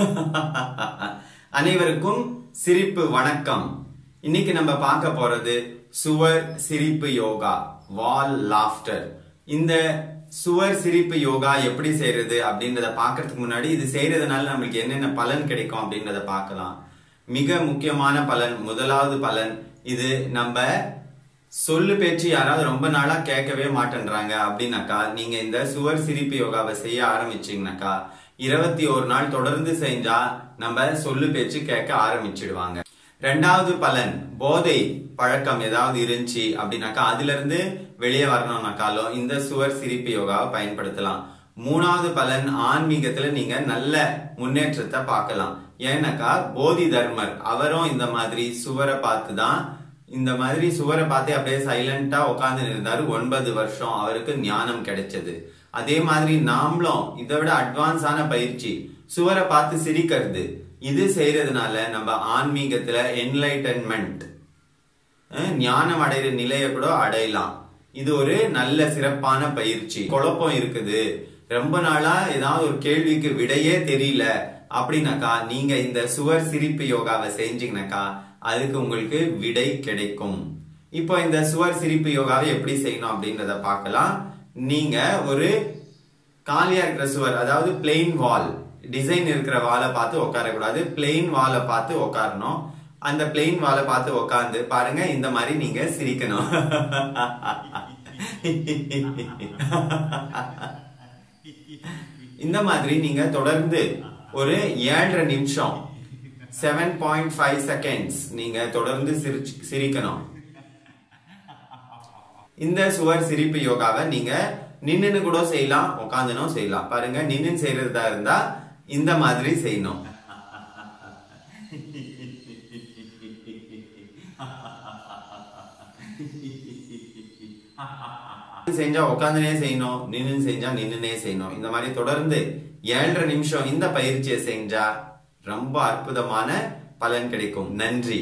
அனைவருக்கும் சிரிப்பு வணக்கம். இன்னைக்கு நம்ம பார்க்க போறது சுவர் சிரிப்பு யோகா வால் லாஃப்டர். இந்த சுவர் சிரிப்பு யோகா எப்படி செய்யறது அப்படின்றத பாக்குறதுக்கு முன்னாடி இது செய்யறதுனால நம்மளுக்கு என்னென்ன பலன் கிடைக்கும் அப்படின்றத பார்க்கலாம். மிக முக்கியமான பலன் முதலாவது பலன் இது நம்ம சொல்லு பேச்சு யாராவது ரொம்ப நாளா கேட்கவே மாட்டேன்றாங்க அப்படின்னாக்கா நீங்க இந்த சுவர் சிரிப்பு யோகாவை செய்ய ஆரம்பிச்சீங்கன்னாக்கா இருபத்தி ஒரு நாள் தொடர்ந்து செஞ்சா நம்ம சொல்லு பேச்சு கேட்க ஆரம்பிச்சிடுவாங்க. ரெண்டாவது பலன் போதை பழக்கம் ஏதாவது இருந்துச்சு அப்படின்னாக்கா அதுல இருந்து வெளியே வரணும்னாக்காலும் இந்த சுவர் சிரிப்பு யோகாவை பயன்படுத்தலாம். மூணாவது பலன் ஆன்மீகத்துல நீங்க நல்ல முன்னேற்றத்தை பார்க்கலாம். ஏன்னாக்கா போதி தர்மர் அவரும் இந்த மாதிரி சுவரை பார்த்து தான் இந்த மாதிரி சுவரை பார்த்தே அப்படியே சைலண்டா உட்கார்ந்து இருந்தாரு. ஒன்பது வருஷம் அவருக்கு ஞானம் கிடைச்சது. அதே மாதிரி நாமளும் இதை விட அட்வான்ஸான பயிற்சி சுவரை பார்த்து சிரிக்கிறது. இது செய்யறதுனால நம்ம ஆன்மீகத்துல என்லைட்டன்மெண்ட் ஞானம் அடைகிற நிலையை கூட அடையலாம். இது ஒரு நல்ல சிறப்பான பயிற்சி. குழப்பம் இருக்குது. ரொம்ப நாளா ஏதாவது ஒரு கேள்விக்கு விடையே தெரியல. அப்படின்னாக்கா நீங்க இந்த சுவர் சிரிப்பு யோகாவை செஞ்சீங்கன்னாக்கா அதுக்கு உங்களுக்கு விடை கிடைக்கும். இப்போ இந்த சுவர் சிரிப்பு யோகாவை எப்படி செய்யணும் அப்படின்றத பார்க்கலாம். நீங்க ஒரு காலியா இருக்கிற சுவர் அதாவது பிளெயின் வால் டிசைன் இருக்கிற வாலை பார்த்து உட்காரக்கூடாது. பிளெயின் வாலை பார்த்து உட்காரணும். அந்த பிளெயின் வாலை பார்த்து உட்காந்து பாருங்க இந்த மாதிரி நீங்க சிரிக்கணும். இந்த மாதிரி நீங்க தொடர்ந்து ஒரு ஏழரை நிமிஷம் செவன் பாயிண்ட் ஃபைவ் செகண்ட்ஸ் நீங்க தொடர்ந்து சிரிச்சு சிரிக்கணும். இந்த சுவர் சிரிப்பு யோகாவை நீங்க நின்னுன்னு கூட செய்யலாம் உட்காந்துனும் செய்யலாம். பாருங்க நின்னு செய்யறதா இருந்தா இந்த மாதிரி செய்யணும். செஞ்சா உட்காந்துனே செய்யணும் நின்னு செஞ்சா நின்னுனே செய்யணும். இந்த மாதிரி தொடர்ந்து ஏழரை நிமிஷம் இந்த பயிற்சியை செஞ்சா ரொம்ப அற்புதமான பலன் கிடைக்கும். நன்றி.